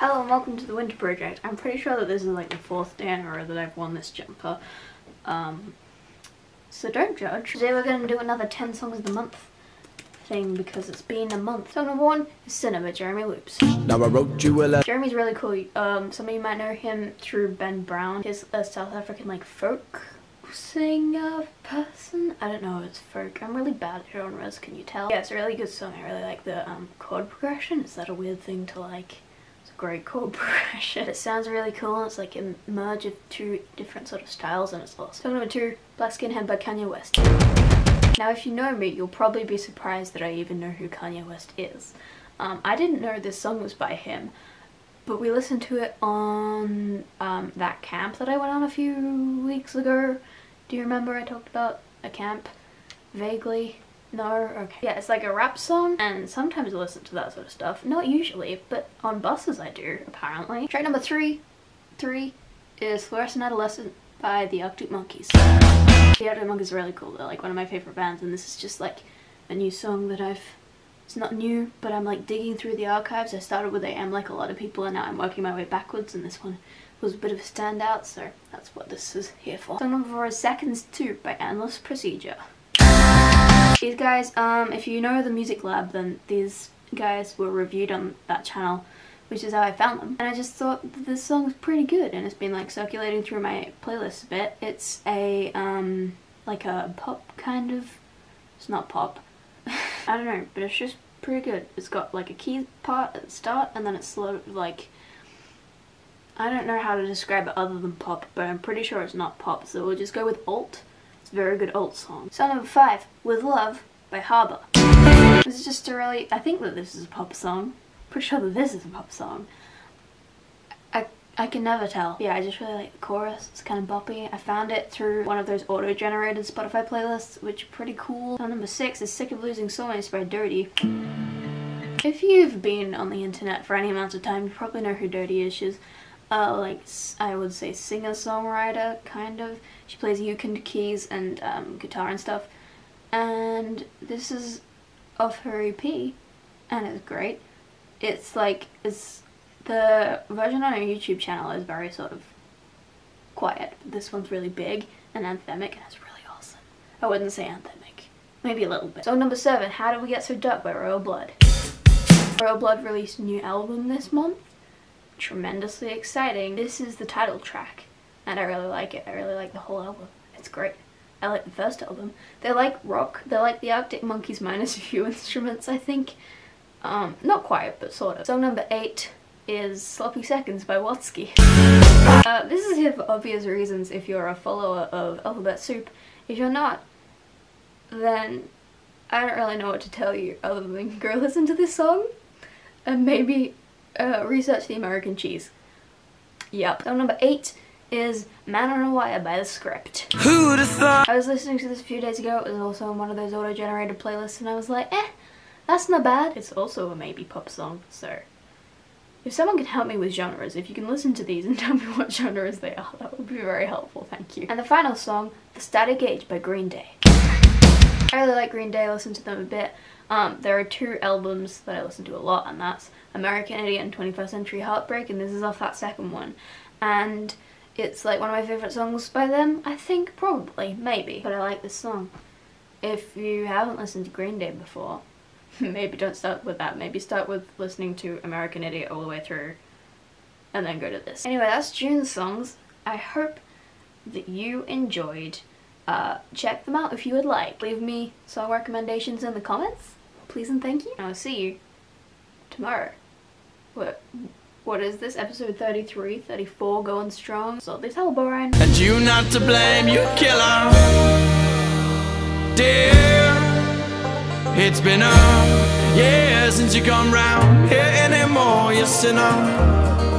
Hello and welcome to the Winter Project. I'm pretty sure that this is like the fourth day in a row that I've worn this jumper. Um, so don't judge. Today we're going to do another 10 songs of the month thing because it's been a month. Song number one is by Jeremy Loops. Now I wrote you a letter. Jeremy's really cool. Um, some of you might know him through Ben Brown. He's a South African like folk singer person. I don't know if it's folk. I'm really bad at genres, can you tell? Yeah, it's a really good song. I really like the um, chord progression. Is that a weird thing to like? Great chord progression. It sounds really cool. It's like a merge of two different sort of styles and it's awesome. Song number two, Black Skinhead by Kanye West. Now if you know me, you'll probably be surprised that I even know who Kanye West is. Um, I didn't know this song was by him but we listened to it on um, that camp that I went on a few weeks ago do you remember I talked about a camp? Vaguely? No? Okay. Yeah, it's like a rap song and sometimes I listen to that sort of stuff. Not usually, but on buses I do, apparently. Track number three, three is Fluorescent Adolescent by the Arctic Monkeys. The Arctic Monkeys are really cool. They're like one of my favorite bands and this is just like a new song that I've it's not new, but I'm like digging through the archives. I started with AM like a lot of people and now I'm working my way backwards and this one was a bit of a standout, so that's what this is here for. Song number four is Seconds 2 by Endless Procedure. These guys, um, if you know the Music Lab, then these guys were reviewed on that channel, which is how I found them. And I just thought this song was pretty good, and it's been like circulating through my playlist a bit. It's a, um, like a pop kind of, it's not pop. I don't know, but it's just pretty good. It's got like a key part at the start, and then it's sort of like I don't know how to describe it other than pop, but I'm pretty sure it's not pop, so we'll just go with alt. It's a very good old song. Song number five, With Love by Harbour. This is just a really, I think that this is a pop song. Pretty sure that this is a pop song. I, I can never tell. Yeah, I just really like the chorus. It's kind of boppy. I found it through one of those auto-generated Spotify playlists, which are pretty cool. Song number six is Sick of Losing Soulmates by dodie. If you've been on the internet for any amount of time, you probably know who dodie is. She's uh, like I would say singer-songwriter kind of. She plays ukulele keys and um, guitar and stuff. And this is off her EP and it's great. It's like, it's the version on her YouTube channel is very sort of quiet. This one's really big and anthemic and it's really awesome. I wouldn't say anthemic. Maybe a little bit. So number seven, How Did We Get So Dark by Royal Blood. Royal Blood released a new album this month tremendously exciting. This is the title track and I really like it. I really like the whole album. It's great. I like the first album. They're like rock. They're like the Arctic Monkeys minus a few instruments, I think. Um, not quite, but sort of. Song number eight is Sloppy Seconds by Watsky. Uh, this is here for obvious reasons if you're a follower of Alphabet Soup. If you're not, then I don't really know what to tell you other than go listen to this song and maybe uh, research the American cheese. Yep. So number eight is Man on a Wire by The Script. Who'd have thought? I was listening to this a few days ago. It was also on one of those auto-generated playlists and I was like, eh, that's not bad. It's also a maybe pop song, so... If someone could help me with genres, if you can listen to these and tell me what genres they are, that would be very helpful, thank you. And the final song, The Static Age by Green Day. I really like Green Day, I listen to them a bit. Um, there are two albums that I listen to a lot and that's American Idiot and 21st Century Heartbreak and this is off that second one. And it's like one of my favourite songs by them, I think, probably, maybe. But I like this song. If you haven't listened to Green Day before, maybe don't start with that. Maybe start with listening to American Idiot all the way through and then go to this. Anyway, that's June's songs. I hope that you enjoyed. Uh, check them out if you would like. Leave me song recommendations in the comments please and thank you. I'll see you tomorrow. What? What is this? Episode 33, 34, going strong. So this whole boring. And you not to blame, you killer. Dear, it's been a year since you come round here anymore, you sinner.